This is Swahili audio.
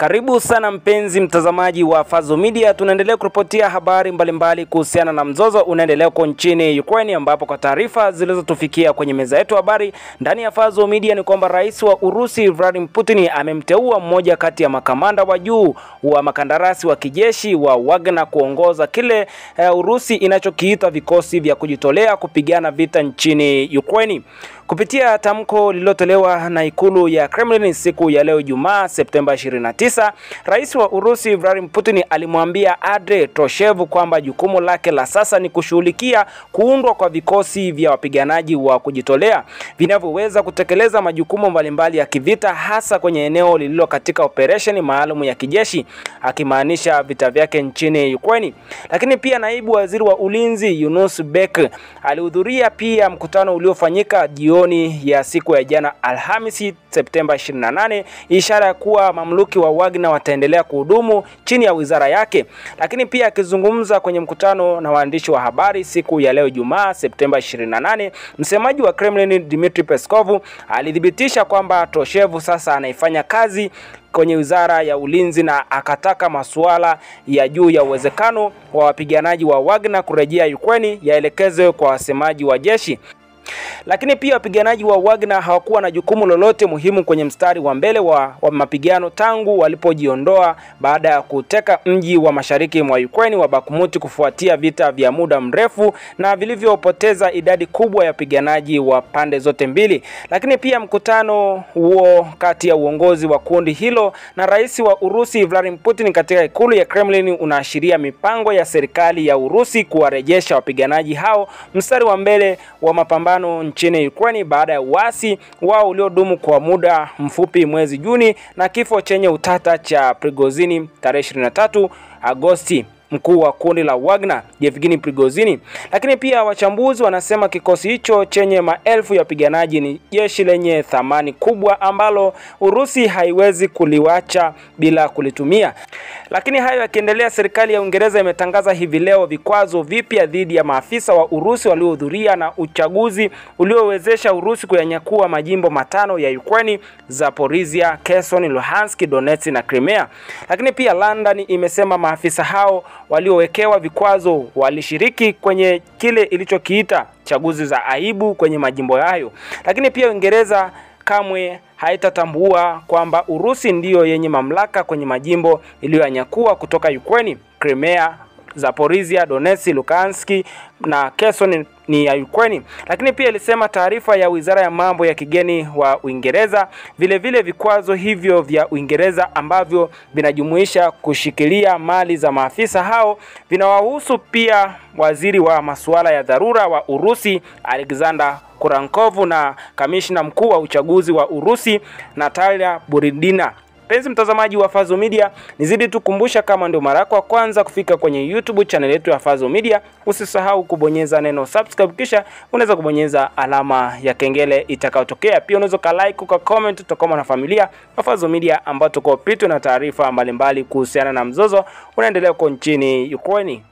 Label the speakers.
Speaker 1: Karibu sana mpenzi mtazamaji wa Fazo Media, tunaendelea kuripotia habari mbalimbali kuhusiana na mzozo unaendelea huko nchini Ukraine, ambapo kwa taarifa zilizotufikia kwenye meza yetu habari ndani ya Fazo Media ni kwamba rais wa Urusi Vladimir Putin amemteua mmoja kati ya makamanda wa juu wa makandarasi wa kijeshi wa Wagner kuongoza kile uh, Urusi inachokiita vikosi vya kujitolea kupigana vita nchini Ukraine. Kupitia tamko lililotolewa na ikulu ya Kremlin siku ya leo Ijumaa Septemba 29, rais wa Urusi Vladimir Putin alimwambia Andrei Toshev kwamba jukumu lake la sasa ni kushughulikia kuundwa kwa vikosi vya wapiganaji wa kujitolea vinavyoweza kutekeleza majukumu mbalimbali ya kivita hasa kwenye eneo lililo katika operesheni maalum ya kijeshi, akimaanisha vita vyake nchini Ukraine. Lakini pia naibu waziri wa ulinzi Yunus Bek alihudhuria pia mkutano uliofanyika jioni ya siku ya jana Alhamisi Septemba 28, ishara ya kuwa mamluki wa Wagner wataendelea kuhudumu chini ya wizara yake. Lakini pia akizungumza kwenye mkutano na waandishi wa habari siku ya leo Ijumaa Septemba 28, msemaji wa Kremlin Dmitry Peskov alithibitisha kwamba Toshevu sasa anaifanya kazi kwenye wizara ya ulinzi na akataka masuala ya juu ya uwezekano wa wapiganaji wa Wagner kurejea Ukraine yaelekezwe kwa wasemaji wa jeshi. Lakini pia wapiganaji wa Wagner hawakuwa na jukumu lolote muhimu kwenye mstari wa mbele wa, wa mapigano tangu walipojiondoa baada ya kuteka mji wa mashariki mwa Ukraine wa Bakhmut kufuatia vita vya muda mrefu na vilivyopoteza idadi kubwa ya wapiganaji wa pande zote mbili. Lakini pia mkutano huo kati ya uongozi wa kundi hilo na rais wa Urusi Vladimir Putin katika ikulu ya Kremlin unaashiria mipango ya serikali ya Urusi kuwarejesha wapiganaji hao mstari wa mbele wa mapambano nchini Ukraine baada ya uasi wao uliodumu kwa muda mfupi mwezi Juni na kifo chenye utata cha Prigozini tarehe 23 Agosti mkuu wa kundi la Wagner Yevgeny Prigozini. Lakini pia wachambuzi wanasema kikosi hicho chenye maelfu ya wapiganaji ni jeshi lenye thamani kubwa ambalo Urusi haiwezi kuliwacha bila kulitumia. Lakini hayo yakiendelea, serikali ya Uingereza imetangaza hivi leo vikwazo vipya dhidi ya maafisa wa Urusi waliohudhuria na uchaguzi uliowezesha Urusi kuyanyakua majimbo matano ya Ukraine, Zaporizhia, Kherson, Luhansk, Donetsk na Crimea. Lakini pia London imesema maafisa hao waliowekewa vikwazo walishiriki kwenye kile ilichokiita chaguzi za aibu kwenye majimbo hayo. Lakini pia Uingereza kamwe haitatambua kwamba Urusi ndiyo yenye mamlaka kwenye majimbo iliyoyanyakua kutoka Ukraine, Crimea, Zaporizhia, Donetsk, Luhansk na Kherson ni ya Ukraine. Lakini pia ilisema taarifa ya Wizara ya Mambo ya Kigeni wa Uingereza, vilevile vile vikwazo hivyo vya Uingereza ambavyo vinajumuisha kushikilia mali za maafisa hao vinawahusu pia waziri wa masuala ya dharura wa Urusi Alexander Kurankovu na kamishna mkuu wa uchaguzi wa Urusi Natalia Buridina. Mpenzi mtazamaji wa Fazo Media, nizidi tukumbusha, kama ndio mara yako ya kwanza kufika kwenye YouTube channel yetu ya Fazo Media, usisahau kubonyeza neno subscribe, kisha unaweza kubonyeza alama ya kengele itakayotokea. Pia unaweza ka like, ka comment, tutakuwa na familia wa Fazo Media ambao tuko na taarifa mbalimbali kuhusiana na mzozo unaendelea huko nchini Ukraine.